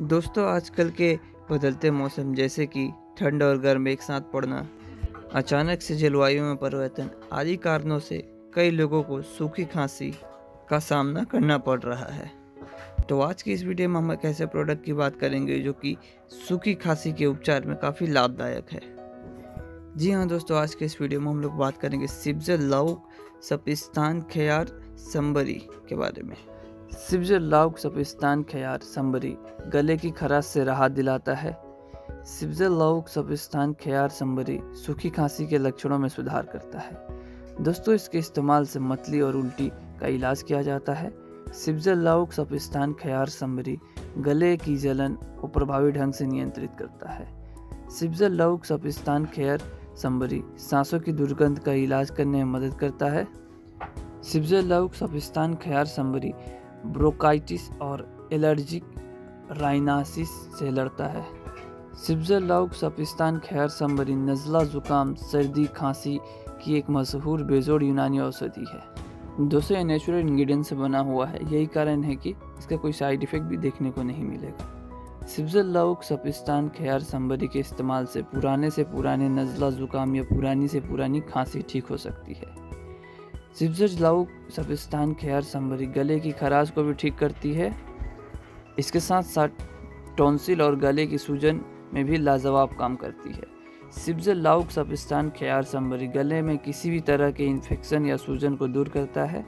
दोस्तों, आजकल के बदलते मौसम जैसे कि ठंड और गर्म एक साथ पड़ना, अचानक से जलवायु में परिवर्तन आदि कारणों से कई लोगों को सूखी खांसी का सामना करना पड़ रहा है। तो आज की इस वीडियो में हम एक ऐसे प्रोडक्ट की बात करेंगे जो कि सूखी खांसी के उपचार में काफ़ी लाभदायक है। जी हाँ दोस्तों, आज के इस वीडियो में हम लोग बात करेंगे सिब्जर लाउक सपिस्तान खयार संबरी के बारे में। सिब्जर लाउक सपिस्तान खयार संबरी गले की खराश से राहत दिलाता है। सिब्जर लाउक सपिस्तान खयार संबरी सूखी खांसी के लक्षणों में सुधार करता है। दोस्तों, इसके इस्तेमाल से मतली और उल्टी का इलाज किया जाता है। सिब्जर लाउक सपिस्तान खयार संबरी गले की जलन को प्रभावी ढंग से नियंत्रित करता है। सिब्जर लाउक सपिस्तान खैर संबरी सांसों की दुर्गंध का इलाज करने में मदद करता है। सिब्जर लाउक सपिस्तान खयार संबरी ब्रोकाइटिस और एलर्जिक राइनासिस से लड़ता है। सिब्जर लाउक सपिस्तान खैर संबरी नज़ला ज़ुकाम, सर्दी, खांसी की एक मशहूर बेजोड़ यूनानी औषधि है। दूसरे नेचुरल इंग्रेडिएंट से बना हुआ है। यही कारण है कि इसका कोई साइड इफ़ेक्ट भी देखने को नहीं मिलेगा। सिब्जर लाउक सपिस्तान खैर संबरी के इस्तेमाल से पुराने से पुराने नज़ला ज़ुकाम या पुरानी से पुरानी खांसी ठीक हो सकती है। सिब्जर लाउक सबिस्तान खैर संबरी गले की खराश को भी ठीक करती है इसके साथ साथ टॉन्सिल और गले की सूजन में भी लाजवाब काम करती है सिब्जर लाउक सबिस्तान खयार संबरी गले में किसी भी तरह के इन्फेक्शन या सूजन को दूर करता है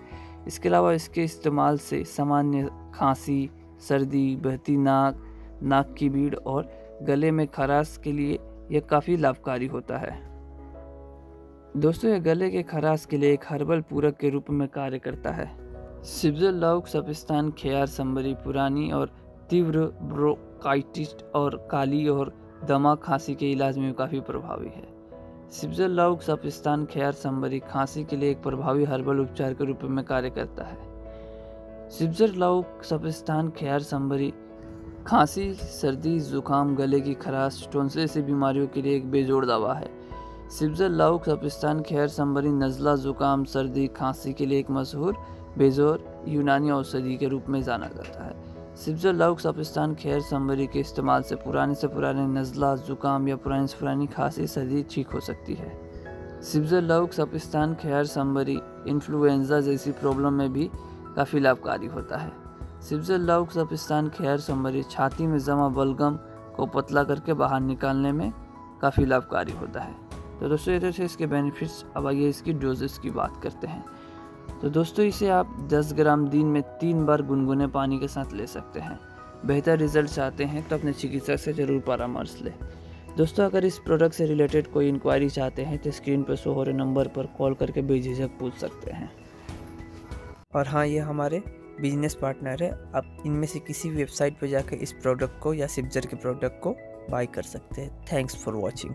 इसके अलावा इसके इस्तेमाल से सामान्य खांसी सर्दी बहती नाक नाक की भीड़ और गले में खराश के लिए यह काफ़ी लाभकारी होता है दोस्तों, ये गले के खराश के लिए एक हर्बल पूरक के रूप में कार्य करता है। सिब्जल लाउक सपिस्तान खयार संबरी पुरानी और तीव्र ब्रोकाइटिस और काली और दमा खांसी के इलाज में काफ़ी प्रभावी है। सिब्जल लाउक सपिस्तान खयार संबरी खांसी के लिए एक प्रभावी हर्बल उपचार के रूप में कार्य करता है। सिब्जर लाउक सपिस्तान खयार संबरी खांसी, सर्दी, जुकाम, गले की खराश, टोंसे से बीमारियों के लिए एक बेजोड़ दवा है। सिब्जर लाउक सपिस्तान खैर संबरी नज़ला ज़ुकाम, सर्दी, खांसी के लिए एक मशहूर, बेजोर यूनानी औषधि के रूप में जाना जाता है। सिब्जर लाउक सपिस्तान खैर संबरी के इस्तेमाल से पुराने से पुराने नज़ला, ज़ुकाम या पुरानी से पुरानी खांसी, सर्दी ठीक हो सकती है। सिब्जर लाउक सपिस्तान खैर संबरी इन्फ्लुएंजा जैसी प्रॉब्लम में भी काफ़ी लाभकारी होता है। सिब्जर लाउक सपिस्तान खैर संबरी छाती में जमा बलगम को पतला करके बाहर निकालने में काफ़ी लाभकारी होता है। तो दोस्तों, ये थे इसके बेनिफिट्स अब आइए इसकी डोजेस की बात करते हैं। तो दोस्तों, इसे आप 10 ग्राम दिन में तीन बार गुनगुने पानी के साथ ले सकते हैं। बेहतर रिज़ल्ट चाहते हैं तो अपने चिकित्सक से ज़रूर परामर्श लें। दोस्तों, अगर इस प्रोडक्ट से रिलेटेड कोई इंक्वायरी चाहते हैं तो स्क्रीन पर शो नंबर पर कॉल करके बेझिझक पूछ सकते हैं। और हाँ ये हमारे बिज़नेस पार्टनर है। आप इनमें से किसी वेबसाइट पर जाकर इस प्रोडक्ट को या सिप्जर के प्रोडक्ट को बाई कर सकते हैं। Thanks for watching